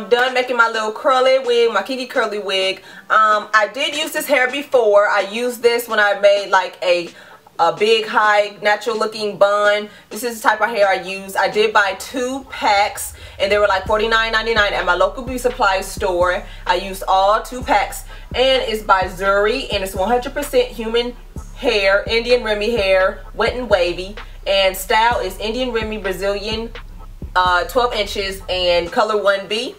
making my little curly wig, my Kiki curly wig. Um, I did use this hair before. I used this when I made like a a big high natural looking bun this is the type of hair I use I did buy two packs and they were like $49.99 at my local beauty supply store I used all two packs and it's by Zury and it's 100% human hair Indian Remy hair wet and wavy and style is Indian Remy Brazilian uh, 12 inches and color 1B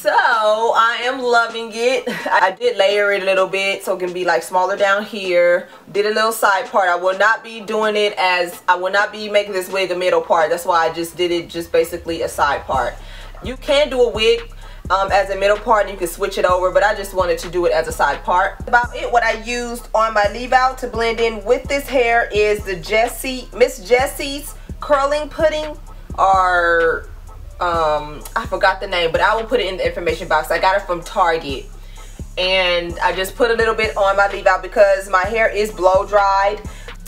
so I am loving it. I did layer it a little bit so it can be like smaller down here. Did a little side part. I will not be doing it as, I will not be making this wig a middle part. That's why I just did it just basically a side part. You can do a wig um, as a middle part and you can switch it over but I just wanted to do it as a side part. About it what I used on my leave out to blend in with this hair is the Jessie, Miss Jessie's curling pudding or um i forgot the name but i will put it in the information box. I got it from target. And i just put a little bit on my leave out because my hair is blow dried.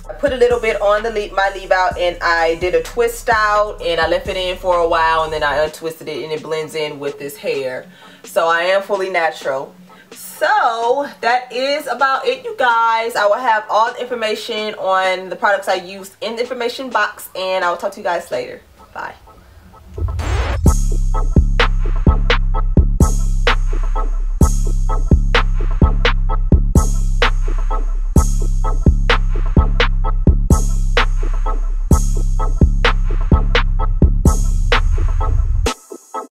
I put a little bit on the leave my leave out and i did a twist out and i left it in for a while and then i untwisted it and it blends in with this hair. So i am fully natural. So that is about it you guys. I will have all the information on the products i used in the information box and i will talk to you guys later. Bye